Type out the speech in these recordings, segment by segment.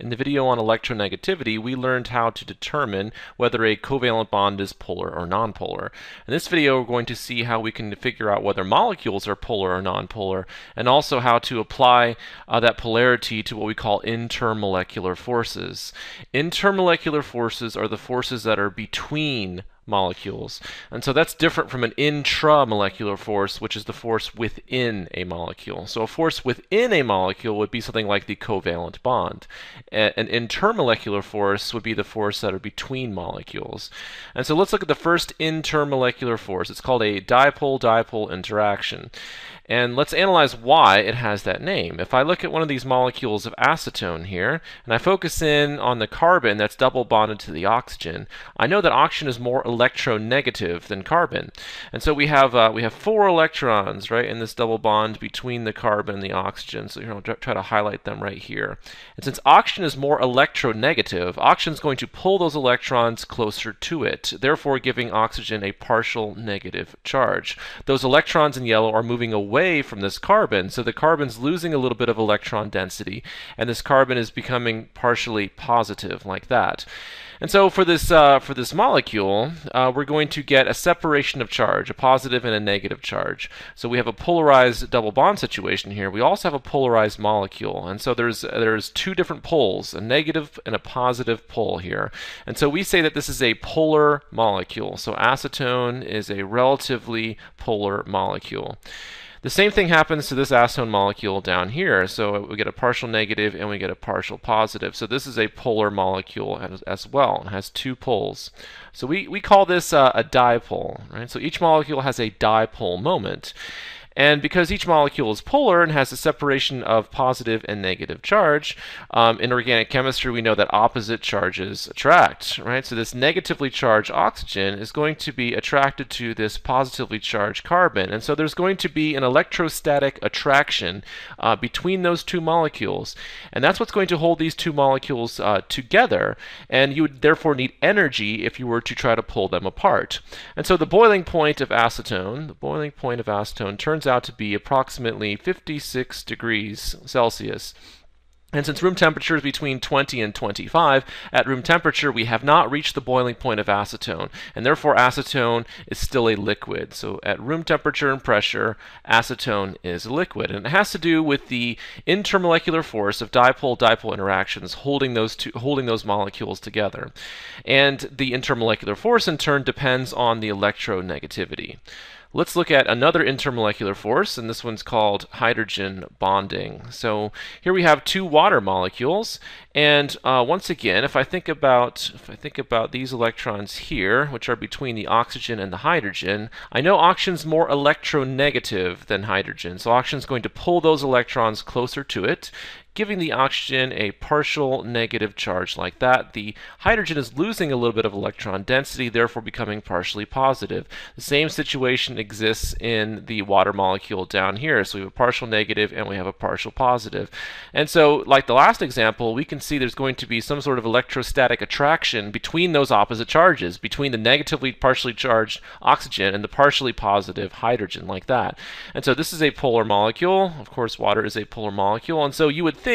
In the video on electronegativity, we learned how to determine whether a covalent bond is polar or nonpolar. In this video, we're going to see how we can figure out whether molecules are polar or nonpolar, and also how to apply uh, that polarity to what we call intermolecular forces. Intermolecular forces are the forces that are between molecules. And so that's different from an intramolecular force, which is the force within a molecule. So a force within a molecule would be something like the covalent bond. An intermolecular force would be the force that are between molecules. And so let's look at the first intermolecular force. It's called a dipole-dipole interaction. And let's analyze why it has that name. If I look at one of these molecules of acetone here, and I focus in on the carbon that's double bonded to the oxygen, I know that oxygen is more electronegative than carbon. And so we have uh, we have four electrons, right, in this double bond between the carbon and the oxygen. So here I'll try to highlight them right here. And since oxygen is more electronegative, oxygen is going to pull those electrons closer to it, therefore giving oxygen a partial negative charge. Those electrons in yellow are moving away away from this carbon. So the carbon's losing a little bit of electron density, and this carbon is becoming partially positive like that. And so for this uh, for this molecule, uh, we're going to get a separation of charge, a positive and a negative charge. So we have a polarized double bond situation here. We also have a polarized molecule, and so there's there's two different poles, a negative and a positive pole here. And so we say that this is a polar molecule. So acetone is a relatively polar molecule. The same thing happens to this acetone molecule down here. So we get a partial negative and we get a partial positive. So this is a polar molecule as, as well. It has two poles. So we, we call this uh, a dipole. Right? So each molecule has a dipole moment. And because each molecule is polar and has a separation of positive and negative charge, um, in organic chemistry we know that opposite charges attract, right? So this negatively charged oxygen is going to be attracted to this positively charged carbon. And so there's going to be an electrostatic attraction uh, between those two molecules. And that's what's going to hold these two molecules uh, together. And you would therefore need energy if you were to try to pull them apart. And so the boiling point of acetone, the boiling point of acetone turns out to be approximately 56 degrees Celsius. And since room temperature is between 20 and 25, at room temperature we have not reached the boiling point of acetone, and therefore acetone is still a liquid. So at room temperature and pressure, acetone is a liquid. And it has to do with the intermolecular force of dipole-dipole interactions holding those, two, holding those molecules together. And the intermolecular force in turn depends on the electronegativity. Let's look at another intermolecular force, and this one's called hydrogen bonding. So here we have two water molecules, and uh, once again, if I think about if I think about these electrons here, which are between the oxygen and the hydrogen, I know oxygen's more electronegative than hydrogen. So oxygen's going to pull those electrons closer to it, giving the oxygen a partial negative charge like that. The hydrogen is losing a little bit of electron density, therefore becoming partially positive. The same situation exists in the water molecule down here. So we have a partial negative and we have a partial positive. And so, like the last example, we can see there's going to be some sort of electrostatic attraction between those opposite charges, between the negatively partially charged oxygen and the partially positive hydrogen, like that. And so this is a polar molecule. Of course, water is a polar molecule. And so you would think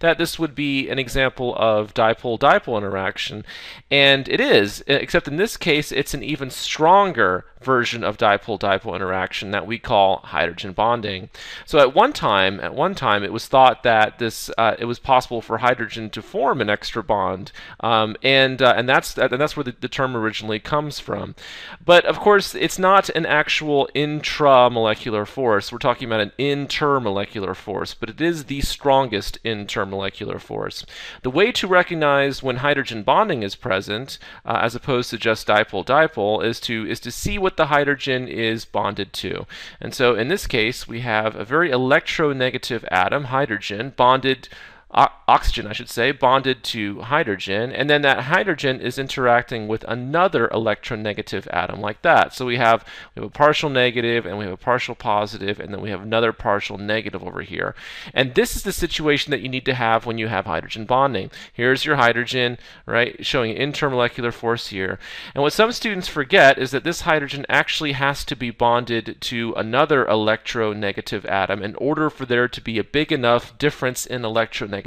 that this would be an example of dipole-dipole interaction, and it is, except in this case, it's an even stronger version of dipole-dipole interaction that we call hydrogen bonding. So at one time, at one time, it was thought that this uh, it was possible for hydrogen to form an extra bond, um, and uh, and that's and that's where the, the, term originally comes from. But of course, it's not an actual intramolecular force. We're talking about an intermolecular force, but it is the strongest intermolecular force. The way to recognize when hydrogen bonding is present, uh, as opposed to just dipole-dipole, is to is to see what the hydrogen is bonded to. And so in this case, we have a very electronegative atom, hydrogen, bonded oxygen, I should say, bonded to hydrogen, and then that hydrogen is interacting with another electronegative atom like that. So we have we have a partial negative, and we have a partial positive, and then we have another partial negative over here. And this is the situation that you need to have when you have hydrogen bonding. Here's your hydrogen, right, showing intermolecular force here. And what some students forget is that this hydrogen actually has to be bonded to another electronegative atom in order for there to be a big enough difference in electronegativity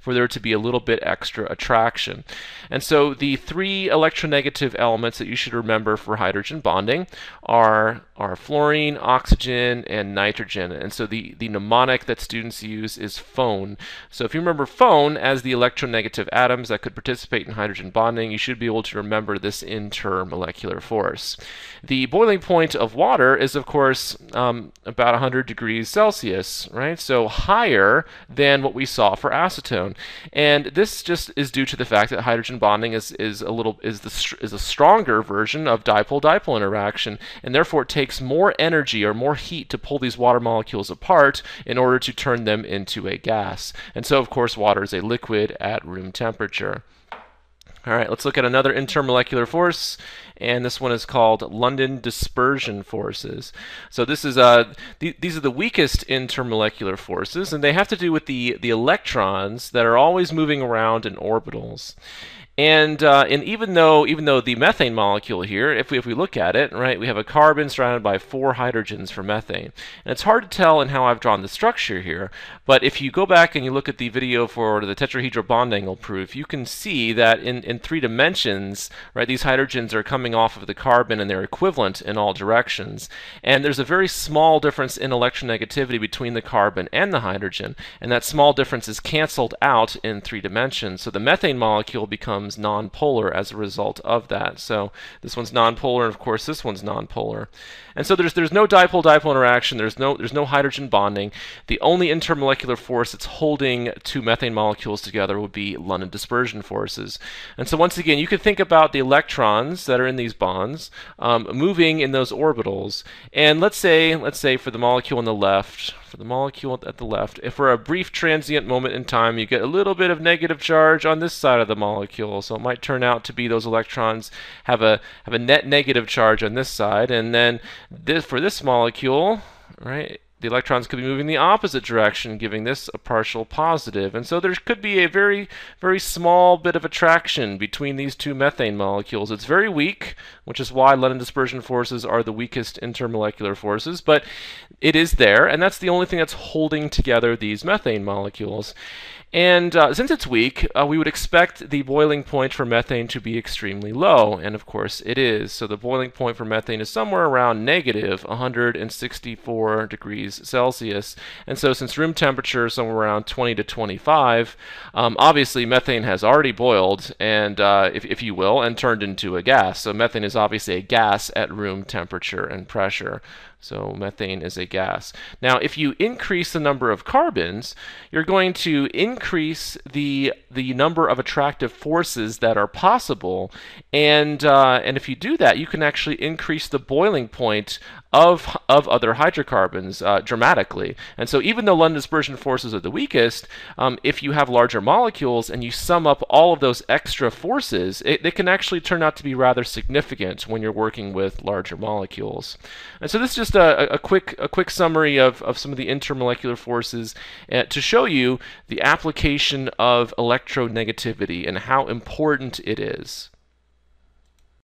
for there to be a little bit extra attraction. And so the three electronegative elements that you should remember for hydrogen bonding are, are fluorine, oxygen, and nitrogen. And so the, the mnemonic that students use is phone. So if you remember phone as the electronegative atoms that could participate in hydrogen bonding, you should be able to remember this intermolecular force. The boiling point of water is, of course, um, about 100 degrees Celsius, right? So higher than what we saw for acetone. And this just is due to the fact that hydrogen bonding is, is a little is the is a stronger version of dipole-dipole interaction, and therefore it takes more energy or more heat to pull these water molecules apart in order to turn them into a gas. And so, of course, water is a liquid at room temperature. All right, let's look at another intermolecular force, and this one is called London dispersion forces. So this is uh, th these are the weakest intermolecular forces, and they have to do with the the electrons that are always moving around in orbitals. And, uh, and even though even though the methane molecule here, if we, if we look at it, right, we have a carbon surrounded by four hydrogens for methane. And it's hard to tell in how I've drawn the structure here, but if you go back and you look at the video for the tetrahedral bond angle proof, you can see that in, in three dimensions, right, these hydrogens are coming off of the carbon and they're equivalent in all directions. And there's a very small difference in electronegativity between the carbon and the hydrogen, and that small difference is canceled out in three dimensions. So the methane molecule becomes becomes nonpolar as a result of that. So this one's nonpolar, and of course this one's nonpolar. And so there's there's no dipole-dipole interaction. There's no there's no hydrogen bonding. The only intermolecular force that's holding two methane molecules together would be London dispersion forces. And so once again, you can think about the electrons that are in these bonds um, moving in those orbitals. And let's say let's say for the molecule on the left, for the molecule at the left, if for a brief transient moment in time you get a little bit of negative charge on this side of the molecule, so it might turn out to be those electrons have a have a net negative charge on this side, and then this for this molecule, right? the electrons could be moving the opposite direction, giving this a partial positive. And so there could be a very, very small bit of attraction between these two methane molecules. It's very weak, which is why London dispersion forces are the weakest intermolecular forces, but it is there, and that's the only thing that's holding together these methane molecules. And uh, since it's weak, uh, we would expect the boiling point for methane to be extremely low, and of course it is. So the boiling point for methane is somewhere around negative 164 degrees Celsius. And so since room temperature is somewhere around 20 to 25, um, obviously methane has already boiled, and uh, if, if you will, and turned into a gas. So methane is obviously a gas at room temperature and pressure. So methane is a gas. Now, if you increase the number of carbons, you're going to increase the the number of attractive forces that are possible, and uh, and if you do that, you can actually increase the boiling point of, of other hydrocarbons uh, dramatically. And so even though London dispersion forces are the weakest, um, if you have larger molecules and you sum up all of those extra forces, it, it, can actually turn out to be rather significant when you're working with larger molecules. And so this is just a, a quick, a quick summary of, of some of the intermolecular forces uh, to show you the application of electronegativity and how important it is.